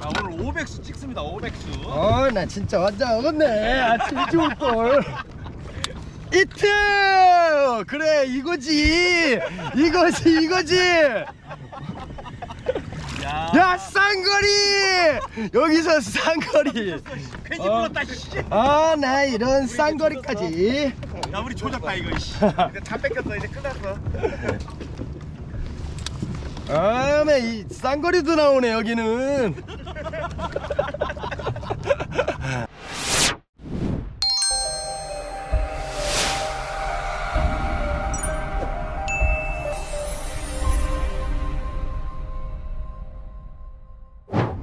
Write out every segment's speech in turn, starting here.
자, 오늘 500수 찍습니다. 500수. 어, 나 진짜 완전 어긋네. 아침 일찍 올 걸. 이트! 그래, 이거지. 이거지, 이거지. 야, 야, 쌍거리! 여기서 쌍거리. 괜히 어. 불렀다. 씨. 아, 나 이런 쌍거리까지. 야, 우리 조잡다 이거. 씨. 이제 다 뺏겼어. 이제 끝났어. 아, 나이 쌍거리도 나오네, 여기는.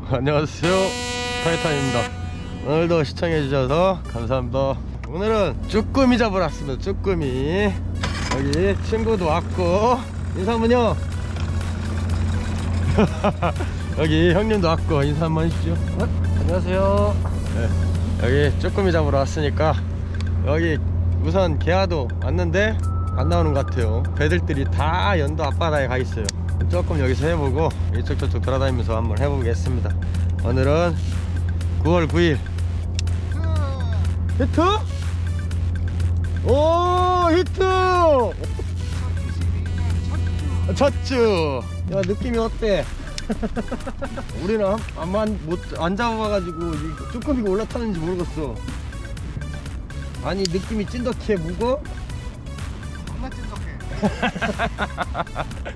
안녕하세요. 타이탄입니다. 오늘도 시청해주셔서 감사합니다. 오늘은 쭈꾸미 잡으러 왔습니다 쭈꾸미. 여기 친구도 왔고 인사 한번요 여기 형님도 왔고 인사 한번 해주시죠. 어? 안녕하세요. 네, 여기 쭈꾸미 잡으러 왔으니까 여기 우선 개화도 왔는데 안 나오는 것 같아요. 배들들이 다 연도 앞바다에 가 있어요. 조금 여기서 해보고 이쪽 저쪽 돌아다니면서 한번 해보겠습니다. 오늘은 9월 9일. 히트? 오 히트! 첫 주. 야 느낌이 어때? 우리는 안만 못안 잡아가지고 이 쭈꾸미가 올라타는지 모르겠어. 아니 느낌이 찐덕해 무거? 겁나 찐덕해.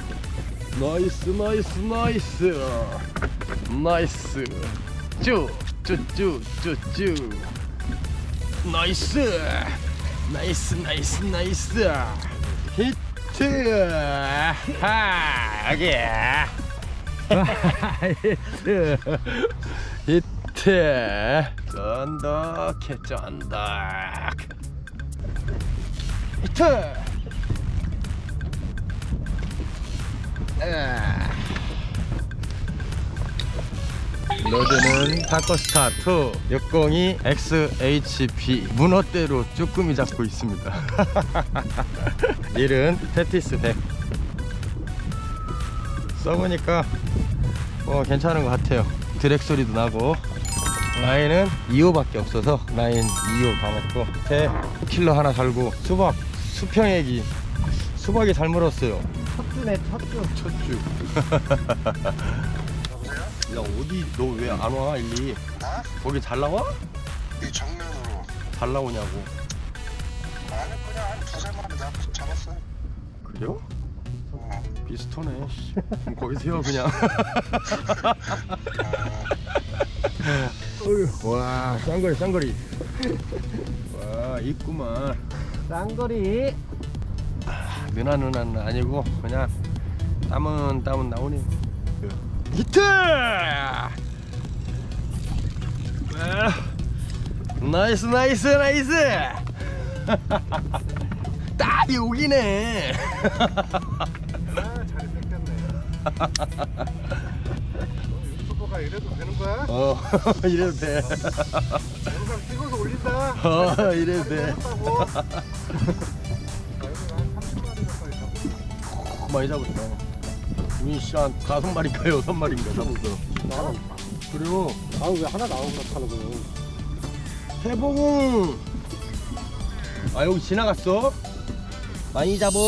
nice nice nice. 나이스. 쭈쭈쭈쭈쭈. 나이스. 나이스 나이스 나이스. 히트. 하 여기 히트 히트 쫀득해 쫀득 히트 rod는 타코스타 2 602 XHP 문어대로 쭈꾸미 잡고 있습니다. 릴은 테티스 100 써보니까 뭐 괜찮은 것 같아요. 드랙 소리도 나고. 라인은 2호밖에 없어서 라인 2호 감았고 새 킬러 하나 달고 수박 수평액이 수박이 잘 물었어요. 첫 쭈네 첫 쭈. 첫 쭈. 야 어디 너 왜 안 와 일리? 거기 잘 나와? 이 정면으로. 잘 나오냐고. 아니 그냥 한 두세 마리 나 잡았어 그래요? 어. 비슷하네. 그럼 거기 세요 그냥. 와 쌍거리 쌍거리. 와 있구만. 쌍거리. 누나 누나는 아니고 그냥 땀은 땀은 나오네. 히트! 아, nice nice nice! 딱 여기네. 아 유튜버가 이래도 되는 거야? 어 이래도 돼. 영상 찍어서 올린다. 어, 이래도 돼. 했다고. 아, 여기 한 30마리 가까이 잡고 많이 잡았다 우리 씨한 다섯 마리인가 여섯 마리인가 잡았어. 그래요? 아왜 하나 나오고 그렇다는 거요? 해봉! 아 여기 지나갔어? 많이 잡어.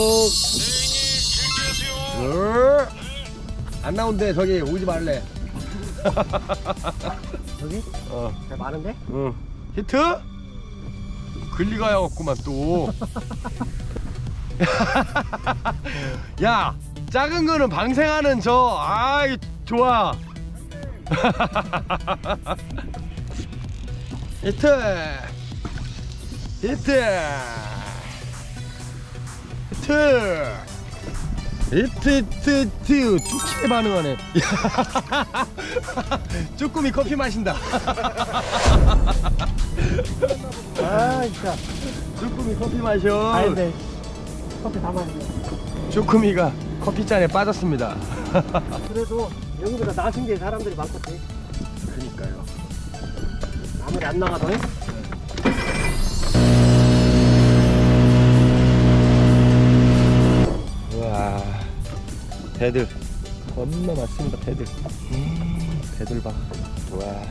으, 안 나온대 저기 오지 말래 저기? 어배 많은데? 응. 히트? 글리가야겠구만 또. 야, 작은 거는 방생하는 저, 아이 좋아. 히트, 히트, 히트. 히트 툭치게 반응하네 쭈꾸미 커피 마신다 아 진짜 쭈꾸미 커피 마셔. 아닌데 커피 다 마시네 쭈꾸미가 커피잔에 빠졌습니다. 그래도 여기보다 낮은 게 사람들이 많거든 그니까요. 아무리 안 나가도 우 배들 겁나 많습니다. 배들. 음. 배들 봐. 와.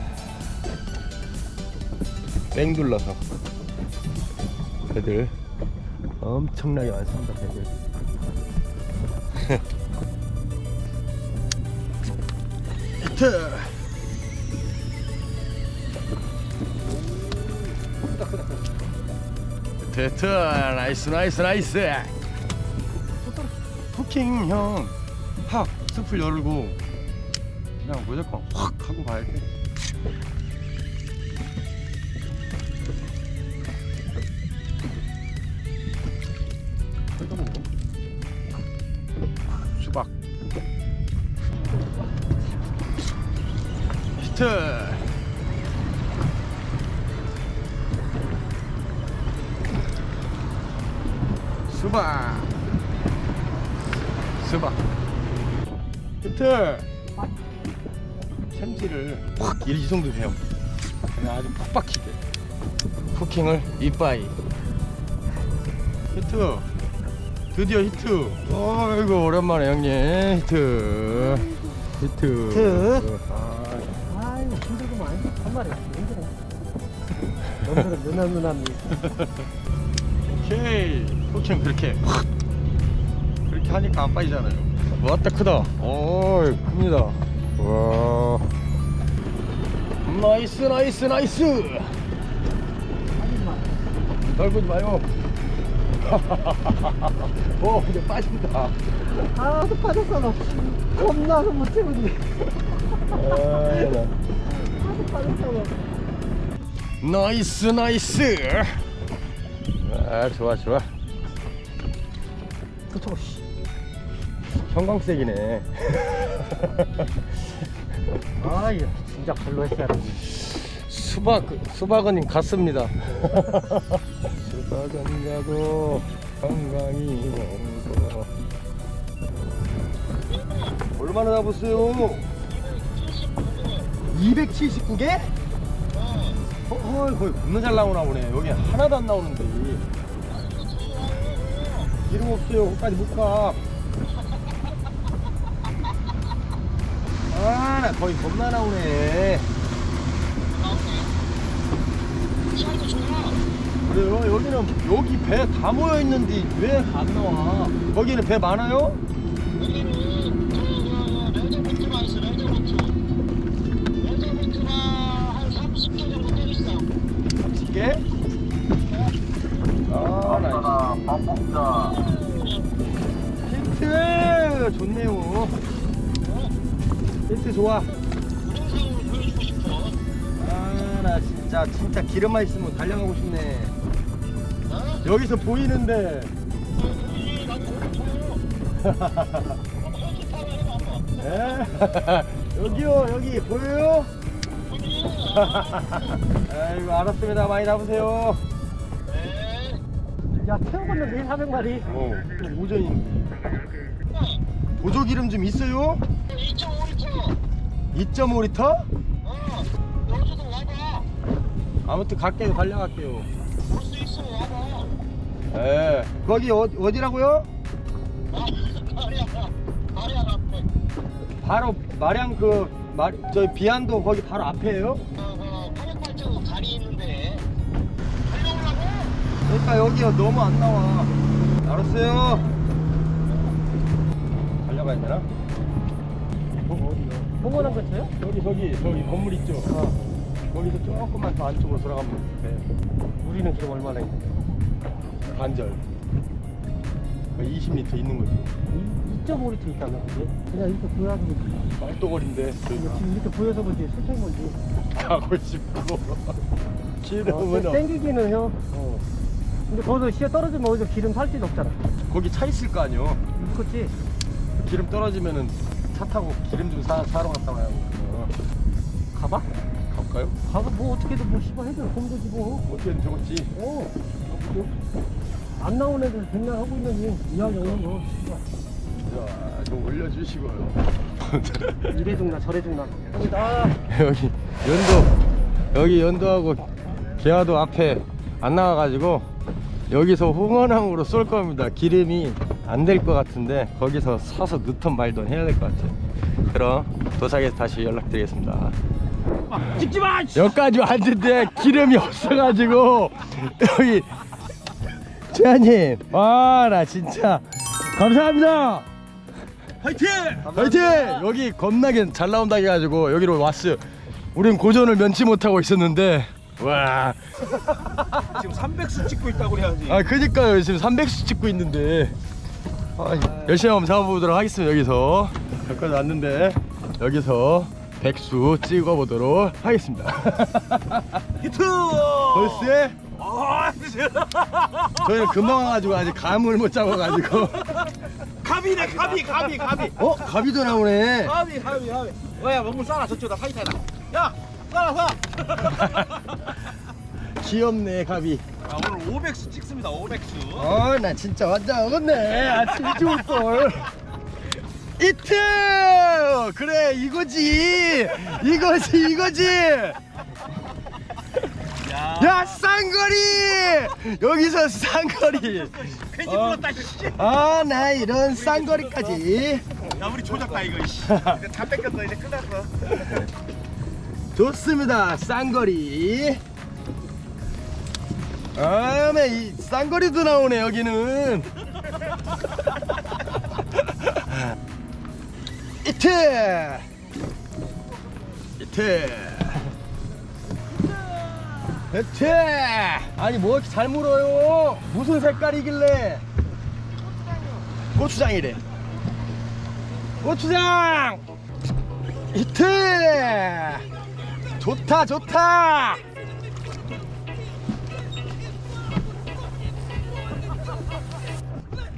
뺑 둘러서 배들 엄청나게 많습니다. 배들. 히트. 히트 히트 나이스 나이스 나이스 후킹 형 확 숲을 열고 그냥 무조건 확 하고 가야 돼. 수박. 히트! 수박. 수박 히트 챔질을 확이 정도 돼요. 그냥 아주 팍 박히게. hooking을 이빠이. 히트. 드디어 히트. 어이구 오랜만에 형님. 히트. 히트. 히트. 아, 아유 힘들구만 한 마리. 힘들어 너무 누나 누나미 오케이. 쿠킹 그렇게. 확 그렇게 하니까 안 빠지잖아요. 왔다 크다. 어이 큽니다. 와. 나이스 나이스 나이스. 넓지 마요. 오 근데 빠진다. 아또 빠졌어. 너 겁나서 못 아, 빠졌어 너 나이스 나이스. 아 좋아 좋아. 그쵸 씨 형광색이네 아이 진짜 발로 했어야 돼 수박 수박은 갔습니다. 수박은 가고 건강이 오고 얼마나 잡았어요? 279개? 어, 어, 거의 겁나 잘 나오나 보네. 여기 하나도 안 나오는데. 기름 없어요. 거기까지 못 가. 아, 나 거의 겁나 나오네. 그래요? 여기는 여기 배 다 모여 있는데 왜 안 나와? 거기는 배 많아요? 여기는 저 레저보트가 있어 레저보트 레저보트가 한 30개 정도 돼 있어 30개? 아, 나 밥먹자 히트 좋네요. 히트 좋아. 영상으로 보여주고 싶어 아, 나 진짜 진짜 기름만 있으면 달려가고 싶네. 어? 여기서 보이는데. 에? 여기요, 여기 보여요? 아이고 알았습니다. 많이 잡으세요. 네야 태워봤는데 400마리 어, 오전인데. 보조 기름 좀 있어요? 2.5리터 2.5리터? 어 여기도 와봐 아무튼 갈게요. 달려갈게요. 볼수 있어 와봐 예. 거기 어, 어디라고요? 아 마리아가 마리아가 앞에 바로 마량 그 마, 저희 비안도 거기 바로 앞에요. 어, 화력발전 다리 있는데 달려오라고? 그러니까 여기요 너무 안 나와. 알았어요. 달려가야 되나? 홍원한 근처요? 저기 저기 저기 건물 있죠. 거기서 조금만 더 안쪽으로 들어가면 돼. 우리는 지금 얼마나 있는데 반절. 20m 있는 거지. 2.5리터 있다며 그게? 그냥 이렇게 보여서 그지 말도거리인데 저희 지금 이렇게 보여서 그지 술탄 거지 가고 싶고 어, 기름은 없- 땡기기는 형 어. 근데 거기서 시야 떨어지면 어디서 기름 살 데도 없잖아 거기 차 있을 거 아니요. 그렇지 기름 떨어지면은 차 타고 기름 좀 사, 사러 갔다 와요. 어. 가봐? 가볼까요? 가서 뭐 어떻게든 뭐 씨발 해줘 홈도지 뭐 어떻게든 적었지. 어. 안 나온 애들 백날 하고 있는 이 이야기 오는 거 씨발 자, 좀 올려주시고요. 이래 죽나 저래 죽나 아 여기 연도 여기 연도하고 개화도 앞에 안 나와가지고 여기서 홍원항으로 쏠 겁니다. 기름이 안 될 것 같은데 거기서 사서 넣던 말던 해야 될 것 같아요. 그럼 도착해서 다시 연락드리겠습니다. 찍지 마! 여기까지 왔는데 기름이 없어가지고 여기 재한님 와나 진짜 감사합니다. 화이팅! 화이팅! 여기 겁나게 잘 나온다 해가지고 여기로 왔어요. 우린 고전을 면치 못하고 있었는데 와. 지금 300수 찍고 있다고 해야지. 아 그니까요 지금 300수 찍고 있는데 아, 열심히 한번 잡아보도록 하겠습니다 여기서 여기까지 왔는데 여기서 백수 찍어보도록 하겠습니다 히트! 벌써? 아, 저희는 금방 와가지고 아직 감을 못 잡아가지고 갑이네, 갑이, 갑이, 갑이. 어? 가비도 나오네 갑이, 갑이, 갑이. 와야 먹물 쏴라 저쪽에다 파이트해라. 야, 쏴라 쏴. 귀엽네 가비 아, 오늘 500수 찍습니다. 500수. 어 나 진짜 완전 어긋네 아침 일찍 올 걸 이트 그래 이거지 이거지 이거지 야, 야 쌍거리 여기서 쌍거리 괜히 불렀다 씨. 아 나 이런 쌍거리까지 야, 우리 조졌다 이거 씨. 다 뺏겼어. 이제 끝났어. 좋습니다 쌍거리 아메 이 쌍거리도 나오네 여기는. 이트 이트 이트 아니 뭐 이렇게 잘 물어요? 무슨 색깔이길래? 고추장이래. 고추장! 히트 좋다 좋다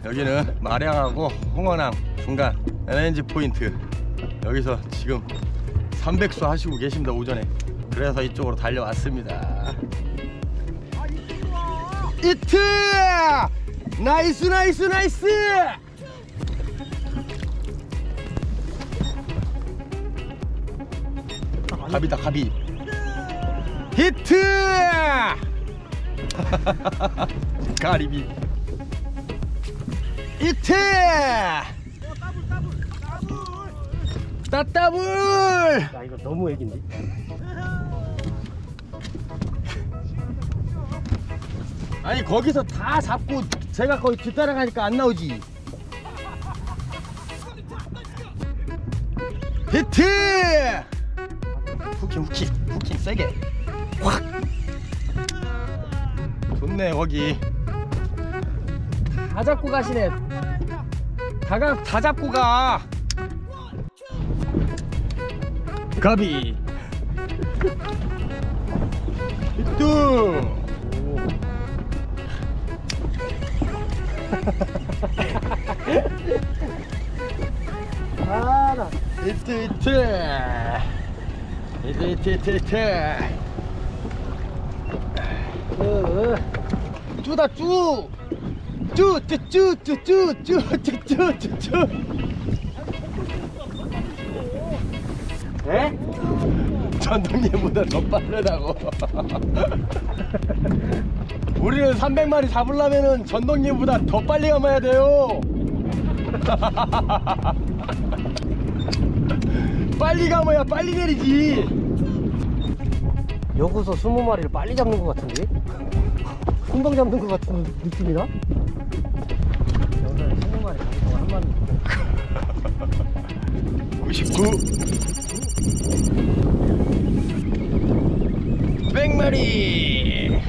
여기는 마량하고 홍원항 중간 LNG 포인트. 여기서 지금 300수 하시고 계십니다 오전에. 그래서 이쪽으로 달려왔습니다. 이트! 나이스 나이스 나이스! 갑이다 갑이. 히트! 가리비 히트 따따블! 야 이거 너무 애긴데. 아니 거기서 다 잡고 제가 거기 뒤따라가니까 안 나오지. 히트 후킹 후킹 후킹 세게. 확! 좋네 거기 다 잡고 가시네. 다가 다 잡고 가. 가비. 히트 아나. 히트 히트. 히트 히트 히트 히트. 어, 쭈다 쭈! 쭈! 쭈! 쭈! 쭈! 쭈! 쭈! 쭈! 쭈! 쭈! 쭈! 에? 전동님보다 더 빠르다고 우리는 300마리 잡으려면은 전동님보다 더 빨리 감아야 돼요 빨리 감아야 빨리 내리지 여기서 20마리를 빨리 잡는 것 같은데? 금방 잡는 것 같은 느낌이나? 99 100마리.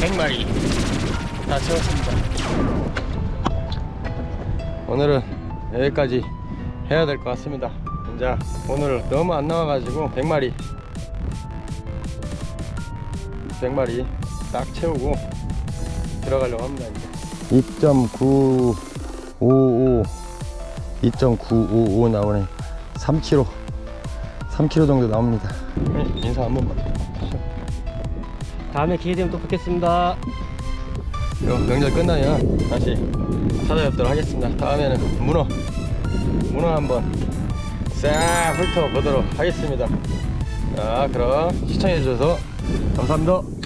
백마리다 채웠습니다. 오늘은 여기까지 해야 될 것 같습니다. 이제 오늘 너무 안 나와가지고 100마리 100마리 딱 채우고 들어가려고 합니다. 2.955 2.955 나오네. 3kg 3kg 정도 나옵니다. 인사 한 번만. 다음에 기회 되면 또 뵙겠습니다 요 명절 끝나면 다시 찾아뵙도록 하겠습니다. 다음에는 문어 문어 한번 싹 훑어보도록 하겠습니다. 자 그럼 시청해주셔서 감사합니다.